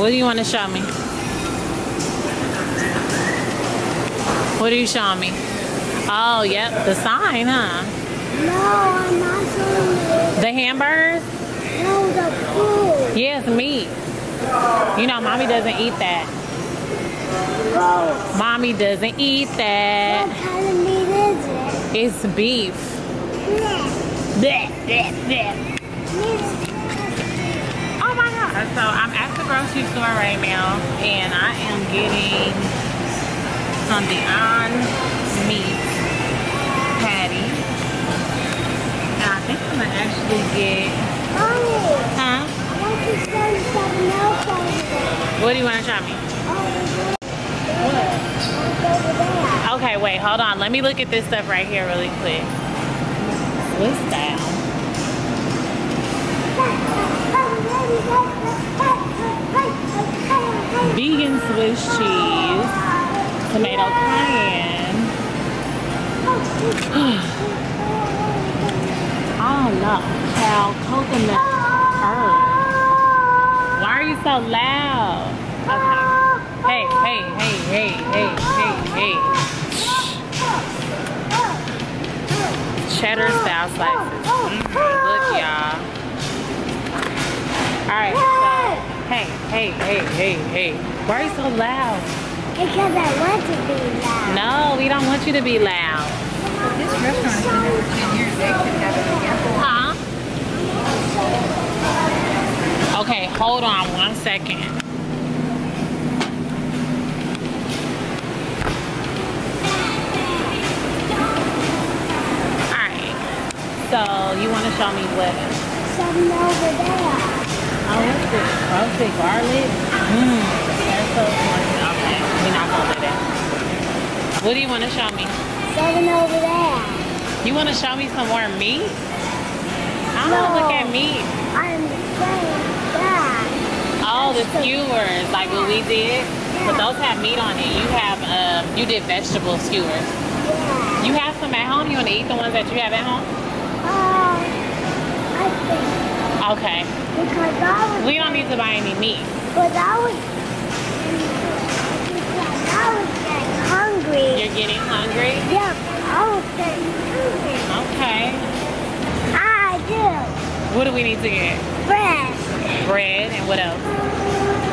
What do you want to show me? What are you showing me? Oh, yep, the sign, huh? No, I'm not showing you. The hamburgers? No, the food. Yes, meat. You know, mommy doesn't eat that. Gross. Mommy doesn't eat that. What kind of meat is it? It's beef. Yeah. Bleh. Oh my god. So I'm at the grocery store right now and I am getting some Beyond Meat patty. And I think I'm gonna actually get, Mommy, huh? I want to show you something else over. What do you wanna show me? Oh, What? Okay, wait, hold on. Let me look at this stuff right here really quick. Swiss style. Vegan Swiss cheese. Tomato cayenne. Oh no. Cow coconut herb. Why are you so loud? Okay. Hey, hey, hey, hey, hey, hey, hey. Cheddar style slices. Mhm, Look, y'all. Alright, so, hey, hey, hey, hey, hey. Why are you so loud? Because I want to be loud. No, we don't want you to be loud. This restaurant's been there for 10 years. They should have it again. Huh? Okay, hold on one second. Alright. So you wanna show me what? Something over there. Oh, what's this? Roasted garlic? Mmm. That's so funny. Okay, we're not gonna do that. What do you wanna show me? Something over there. You wanna show me some more meat? I don't wanna look at meat. I'm saying that. Oh, the skewers, like what we did. But those have meat on it. You have, um, you did vegetable skewers. Yeah. You have some at home. You want to eat the ones that you have at home? Um, I think Okay. Because I was, We don't need to buy any meat. But I was, because I was getting hungry. You're getting hungry. Yep, I was getting hungry. Okay. I do. What do we need to get? Bread, Bread and what else?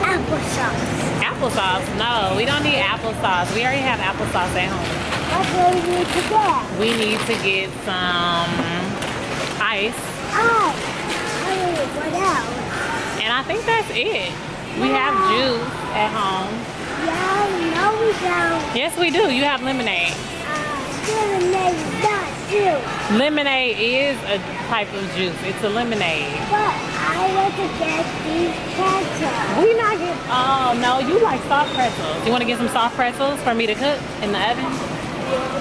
applesauce. Applesauce. No, we don't need applesauce. We already have applesauce at home. What do we need to get? We need to get some ice. Oh, I what else? And I think that's it. We have juice at home. Yeah, no, we don't. Yes, we do. You have lemonade. Uh, lemonade is not juice. Lemonade is a type of juice. It's a lemonade. But I want to get these pretzels. We not get. Oh no, you like soft pretzels. Do you want to get some soft pretzels for me to cook in the oven?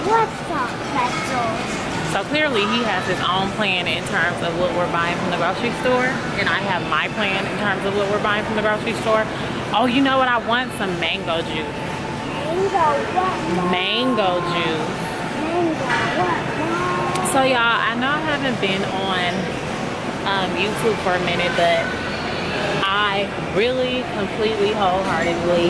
What soft pretzels? So clearly he has his own plan in terms of what we're buying from the grocery store, and I have my plan in terms of what we're buying from the grocery store. Oh, you know what? I want some mango juice. Mango, juice. So y'all, I know I haven't been on um, YouTube for a minute, but I really, completely, wholeheartedly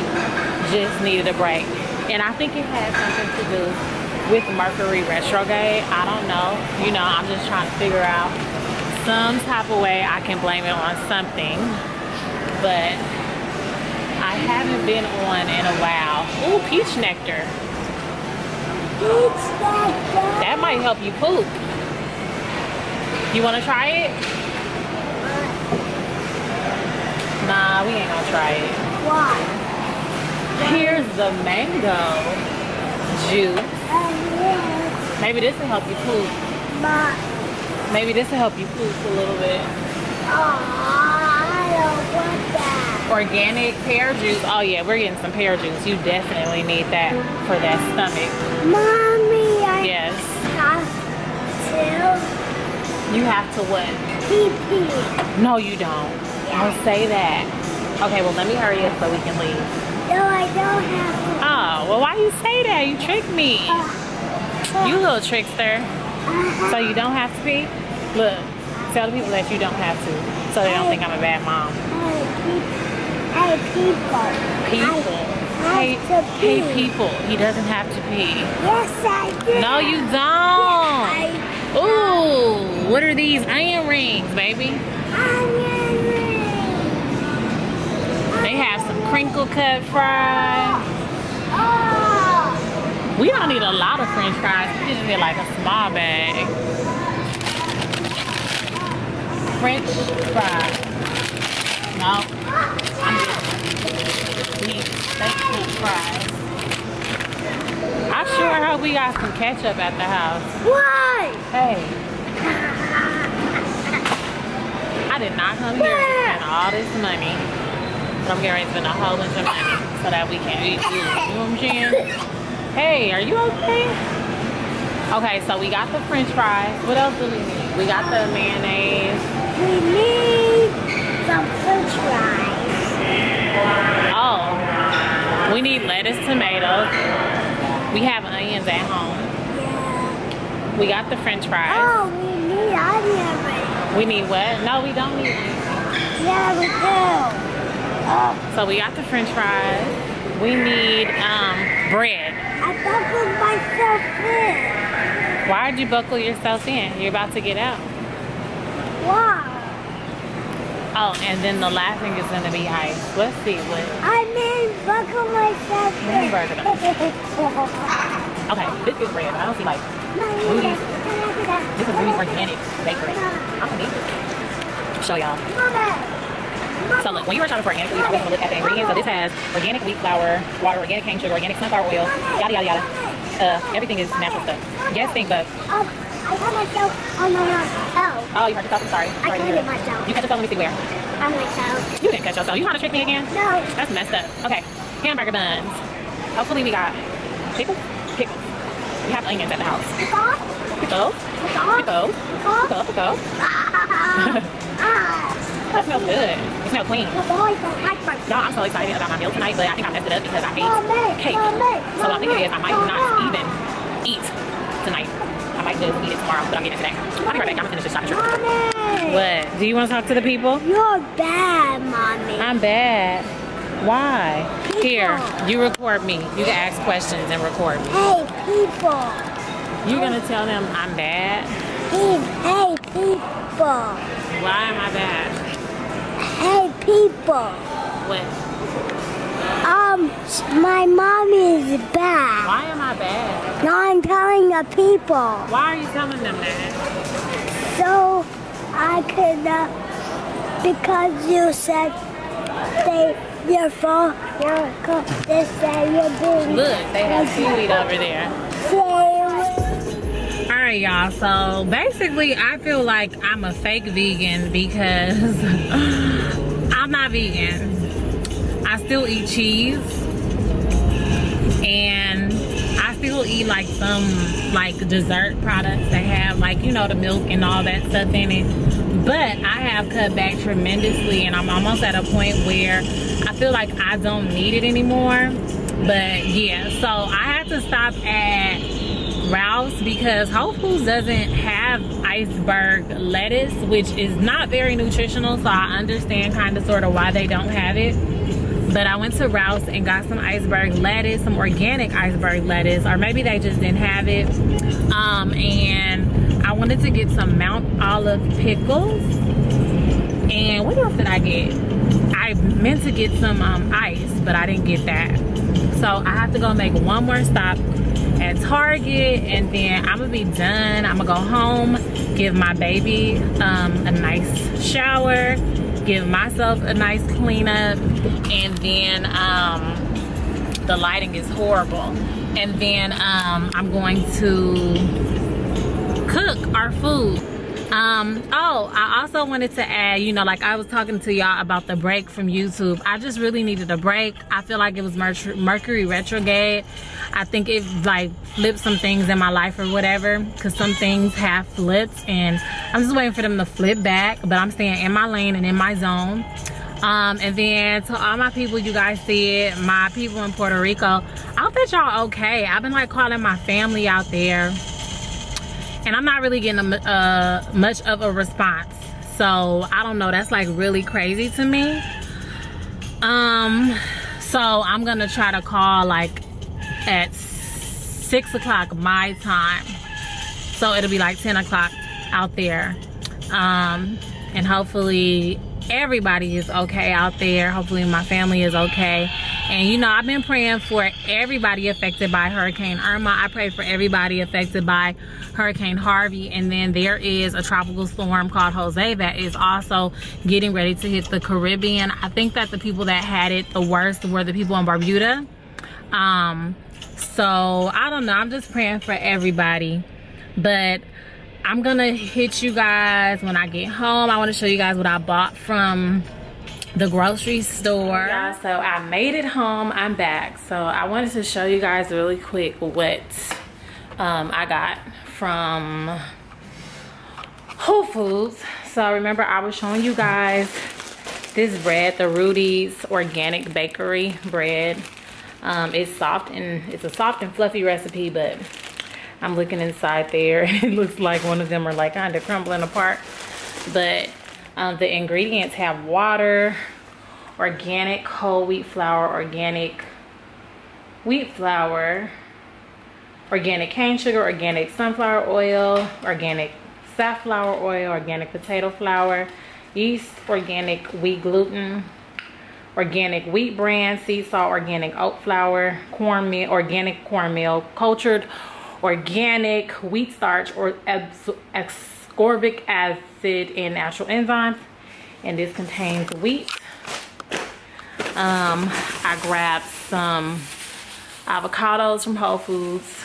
just needed a break. And I think it had something to do with Mercury retrograde. I don't know. You know, I'm just trying to figure out some type of way I can blame it on something. But I haven't been on in a while. Ooh, peach nectar. That might help you poop. You want to try it? Nah, we ain't gonna try it. Why? Here's the mango juice. Maybe this will help you poop. Maybe this will help you poop a little bit. oh, I don't want that. Organic pear juice. Oh yeah, we're getting some pear juice. You definitely need that for that stomach. Mommy, I Yes. have You have to what? to pee pee. No, you don't. Don't say that. Okay, well let me hurry up so we can leave. No, I don't have to. Oh, well why you say that? You tricked me. You little trickster. So you don't have to pee? Look, tell the people that you don't have to. So they don't think I'm a bad mom. Hey, people. People. Hey, people. He doesn't have to pee. Yes, I do. No, you don't. Ooh, what are these onion rings, baby? onion ring. They have some crinkle cut fries. We don't need a lot of french fries. We just need like a small bag. French fries. No, I'm good. Steak french fries. I sure hope we got some ketchup at the house. Why? Hey. I did not come here to spend all this money. I'm getting ready to spend a whole bunch of money so that we can eat food. You know what I'm saying? Hey, are you okay? Okay, so we got the french fries. What else do we need? We got the mayonnaise. We need some french fries. Oh, we need lettuce, tomatoes. We have onions at home. Yeah. We got the french fries. Oh, we need onion rings. We need what? No, we don't need Yeah, we do. So we got the french fries. We need um, bread. I buckled myself in. Why'd you buckle yourself in? You're about to get out. Wow. Oh, and then the last thing is gonna be ice. Let's see what. I mean, buckle myself in. break it up. Okay, this is bread. I don't see like Rudy's. This is Rudy's organic bakery. I'm gonna need this. Show y'all. So look, when you were shopping for organic food, you always want to look at the ingredients. So this has organic wheat flour, water, organic cane sugar, organic sunflower oil, yada yada yada. Uh, everything is natural stuff. Yes, think, but Um, I got myself on my own oh, you hurt yourself. I'm sorry. I to cut myself. You cut yourself. Let me see where. On my toe. You didn't cut yourself. You trying to trick me again? No. That's messed up. Okay, hamburger buns. Hopefully we got pickles. Pickles. We have onions at the house. Stop. Pickles. Pickles. Pickles. Ah. That smells good. It smells clean. The boys are hyper. Y'all, I'm so excited about my meal tonight, but I think I messed it up because I ate cake. So I think it is I might not even eat tonight. I might just eat it tomorrow, but I'm getting it today. I'll be right back. I'm gonna finish this shopping trip. What? Do you want to talk to the people? You're bad, mommy. I'm bad. Why? People. Here, you record me. You can ask questions and record me. Hey, people. You're gonna tell them I'm bad? Hey, hey, people. Why am I bad? Hey, people. What? Um, my mom is bad. Why am I bad? No, I'm telling the people. Why are you telling them that? So I could, uh, because you said they, your fault, your they said you're doing Look, they have seaweed over there. Right, y'all. So basically, I feel like I'm a fake vegan because I'm not vegan. I still eat cheese, and I still eat like some like dessert products that have like you know the milk and all that stuff in it. But I have cut back tremendously, and I'm almost at a point where I feel like I don't need it anymore. But yeah, so I had to stop at Ralph's because Whole Foods doesn't have iceberg lettuce, which is not very nutritional. So I understand kind of sort of why they don't have it. But I went to Ralph's and got some iceberg lettuce, some organic iceberg lettuce, or maybe they just didn't have it. Um, and I wanted to get some Mount Olive pickles. And what else did I get? I meant to get some um, ice, but I didn't get that. So I have to go make one more stop at Target and then I'm gonna be done. I'm gonna go home, give my baby um, a nice shower, give myself a nice cleanup, and then um, the lighting is horrible. And then um, I'm going to cook our food. Um, oh, I also wanted to add, you know, like I was talking to y'all about the break from YouTube. I just really needed a break. I feel like it was Mercury, Mercury retrograde. I think it like flipped some things in my life or whatever, because some things have flipped, and I'm just waiting for them to flip back. But I'm staying in my lane and in my zone. Um, and then to all my people, you guys see it, my people in Puerto Rico, I that y'all okay. I've been like calling my family out there and I'm not really getting a, uh, much of a response. So I don't know. That's like really crazy to me. Um, so I'm gonna try to call like at six o'clock my time. So it'll be like 10 o'clock out there. Um, and hopefully everybody is okay out there. Hopefully my family is okay. And you know, I've been praying for everybody affected by Hurricane Irma. I pray for everybody affected by Hurricane Harvey. And then there is a tropical storm called Jose that is also getting ready to hit the Caribbean. I think that the people that had it the worst were the people in Barbuda. Um, so I don't know. I'm just praying for everybody. But I'm gonna hit you guys when I get home. I wanna show you guys what I bought from the grocery store. Yeah, so I made it home, I'm back. So I wanted to show you guys really quick what um, I got from Whole Foods. So remember I was showing you guys this bread, the Rudy's Organic Bakery bread. Um, it's soft and it's a soft and fluffy recipe, but I'm looking inside there. And it looks like one of them are like kind of crumbling apart. But um, the ingredients have water, organic whole wheat flour, organic wheat flour, organic cane sugar, organic sunflower oil, organic safflower oil, organic potato flour, yeast, organic wheat gluten, organic wheat bran, sea salt, organic oat flour, cornmeal, organic cornmeal, cultured organic wheat starch or ascorbic acid and natural enzymes. And this contains wheat. Um, I grabbed some avocados from Whole Foods.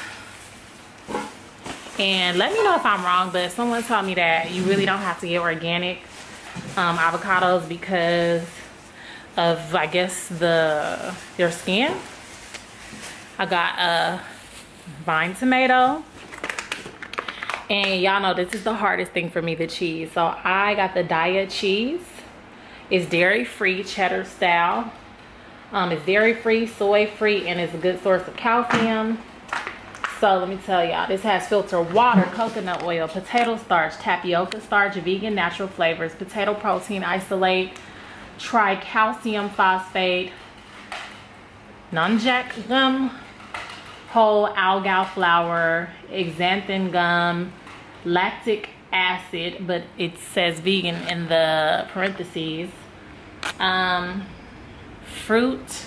And let me know if I'm wrong, but someone told me that you really don't have to get organic um, avocados because of, I guess, the your skin. I got a vine tomato. And y'all know this is the hardest thing for me, the cheese. So I got the Daiya cheese. It's dairy-free cheddar style. Um, it's dairy-free, soy-free, and it's a good source of calcium. So let me tell y'all, this has filtered water, coconut oil, potato starch, tapioca starch, vegan natural flavors, potato protein isolate, tricalcium phosphate, konjac gum, whole algal flour, xanthan gum, lactic acid, but it says vegan in the parentheses, um, fruit,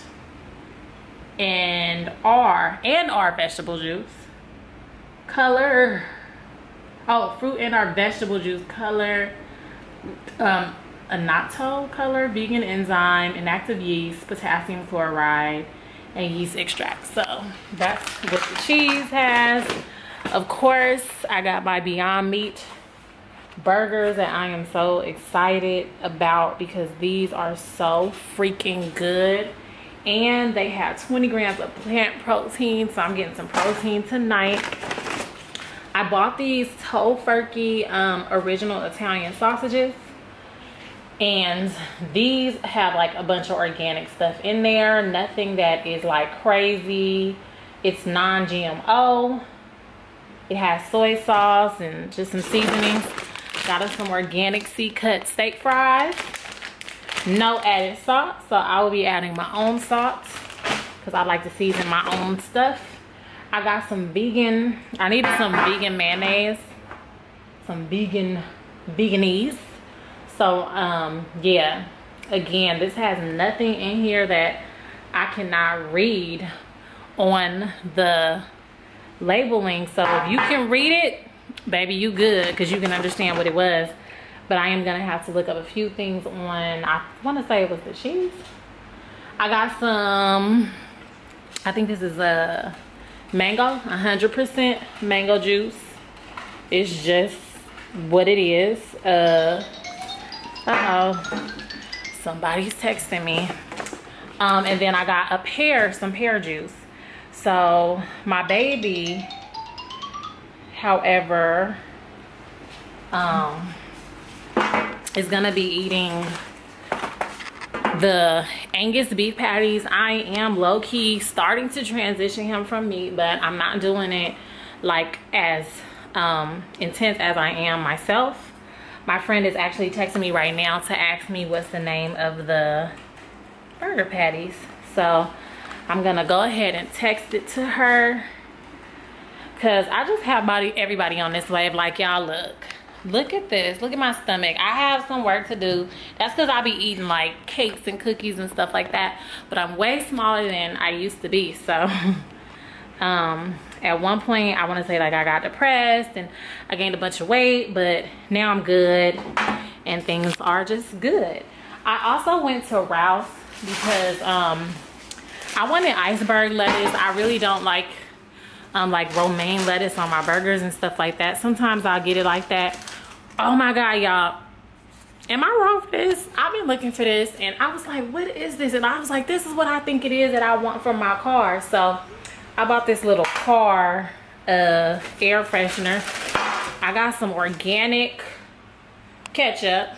and R, and R vegetable juice, color, oh, fruit and R vegetable juice, color, um, annatto color, vegan enzyme, inactive yeast, potassium chloride, and yeast extract. So that's what the cheese has. Of course, I got my Beyond Meat burgers that I am so excited about because these are so freaking good. And they have 20 grams of plant protein, so I'm getting some protein tonight. I bought these Tofurky um, original Italian sausages and these have like a bunch of organic stuff in there nothing that is like crazy it's non-gmo it has soy sauce and just some seasonings. Got us some organic C-cut steak fries. No added salt so i will be adding my own salt because i like to season my own stuff. I got some vegan i needed some vegan mayonnaise some vegan Vegenaise. So um yeah again this has nothing in here that i cannot read on the labeling so if you can read it baby you good because you can understand what it was but i am gonna have to look up a few things on i want to say it was the cheese i got some i think this is a mango 100 percent mango juice it's just what it is uh uh-oh. Somebody's texting me. Um, and then I got a pear, some pear juice. So my baby, however, um, is gonna be eating the Angus beef patties. I am low-key starting to transition him from meat, but I'm not doing it like as um, intense as I am myself my friend is actually texting me right now to ask me what's the name of the burger patties. So I'm gonna go ahead and text it to her. Cause I just have body everybody on this wave like y'all look. Look at this, look at my stomach. I have some work to do. That's cause I'll be eating like cakes and cookies and stuff like that. But I'm way smaller than I used to be, so. um, at one point I wanna say like I got depressed and I gained a bunch of weight, but now I'm good and things are just good. I also went to Rouse because um, I wanted iceberg lettuce. I really don't like um, like romaine lettuce on my burgers and stuff like that. Sometimes I'll get it like that. Oh my God, y'all. Am I wrong for this? I've been looking for this and I was like, what is this? And I was like, this is what I think it is that I want from my car. So I bought this little car uh, air freshener. I got some organic ketchup,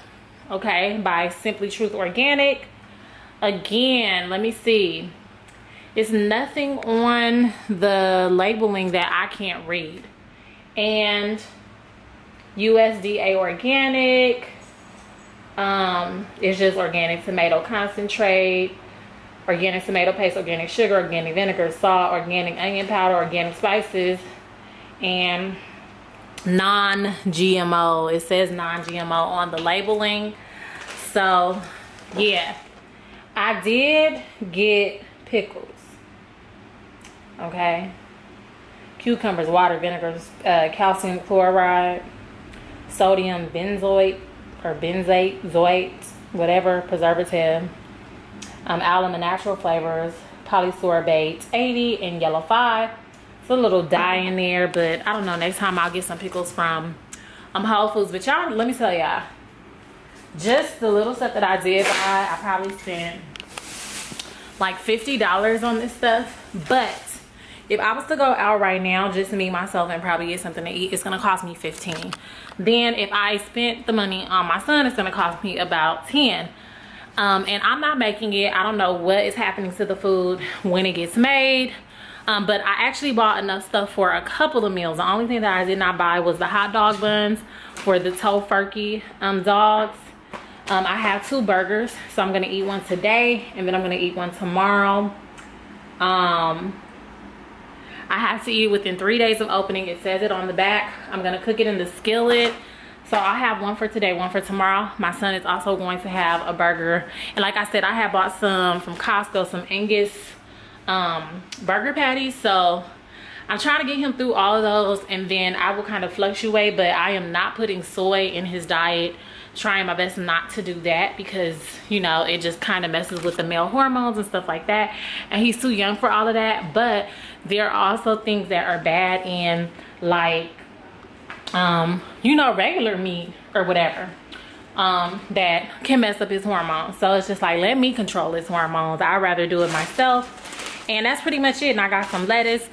okay, by Simply Truth Organic. Again, let me see. It's nothing on the labeling that I can't read. And USDA organic. Um, it's just organic tomato concentrate, organic tomato paste, organic sugar, organic vinegar, salt, organic onion powder, organic spices, and non-GMO. It says non-GMO on the labeling. So, yeah. I did get pickles okay? Cucumbers water vinegar, uh, calcium chloride sodium benzoate or benzate zoate whatever preservative. Um, alum and natural flavors polysorbate 80 and yellow 5 it's a little dye in there but i don't know next time i'll get some pickles from um whole foods. But y'all let me tell y'all just the little stuff that i did buy i probably spent like 50 dollars on this stuff but if I was to go out right now, just me, myself, and probably get something to eat, it's gonna cost me 15. Then if I spent the money on my son, it's gonna cost me about 10. Um, and I'm not making it. I don't know what is happening to the food when it gets made. Um, but I actually bought enough stuff for a couple of meals. The only thing that I did not buy was the hot dog buns for the Tofurky um, dogs. Um, I have two burgers, so I'm gonna eat one today, and then I'm gonna eat one tomorrow. Um, I have to eat within three days of opening. It says it on the back. I'm gonna cook it in the skillet. So I have one for today, one for tomorrow. My son is also going to have a burger. And like I said, I have bought some from Costco, some Angus um, burger patties. So I'm trying to get him through all of those and then I will kind of fluctuate, but I am not putting soy in his diet. Trying my best not to do that because, you know, it just kind of messes with the male hormones and stuff like that. And he's too young for all of that. But there are also things that are bad in like um you know regular meat or whatever um that can mess up his hormones. So it's just like let me control his hormones. I'd rather do it myself. And that's pretty much it. And i got some lettuce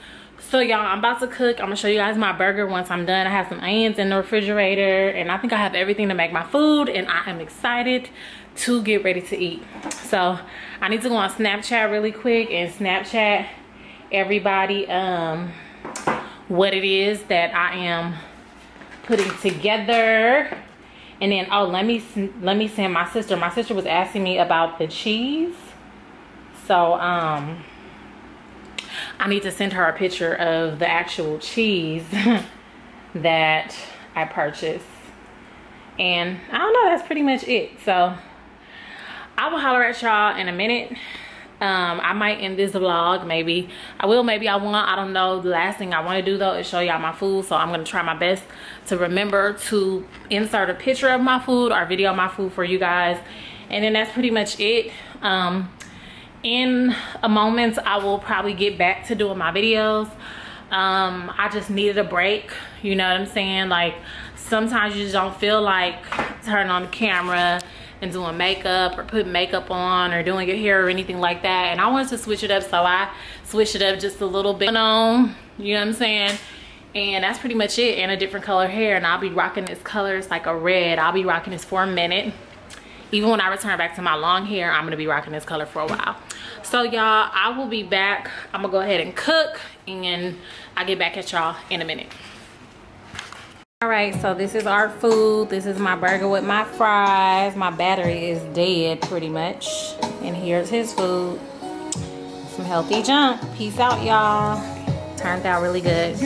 so y'all i'm about to cook i'm gonna show you guys my burger once i'm done i have some onions in the refrigerator and i think i have everything to make my food and i am excited to get ready to eat so i need to go on snapchat really quick and snapchat everybody um, what it is that I am putting together. And then, oh, let me let me send my sister. My sister was asking me about the cheese. So, um, I need to send her a picture of the actual cheese that I purchased. And I don't know, that's pretty much it. So, I will holler at y'all in a minute. Um i might end this vlog maybe. I will maybe i won't. I don't know. The last thing i want to do though is show y'all my food so i'm gonna try my best to remember to insert a picture of my food or video my food for you guys. And then that's pretty much it. Um in a moment i will probably get back to doing my videos. Um i just needed a break you know what i'm saying? Like sometimes you just don't feel like turning on the camera and doing makeup or putting makeup on or doing your hair or anything like that. And I wanted to switch it up so I switched it up just a little bit. On you know what I'm saying? And that's pretty much it and a different color hair. And I'll be rocking this color. It's like a red. I'll be rocking this for a minute even when I return back to my long hair, I'm gonna be rocking this color for a while. So y'all, I will be back. I'm gonna go ahead and cook and I'll get back at y'all in a minute. All right, so this is our food. This is my burger with my fries. My battery is dead pretty much. And here's his food. Some healthy junk. Peace out, y'all. Turned out really good.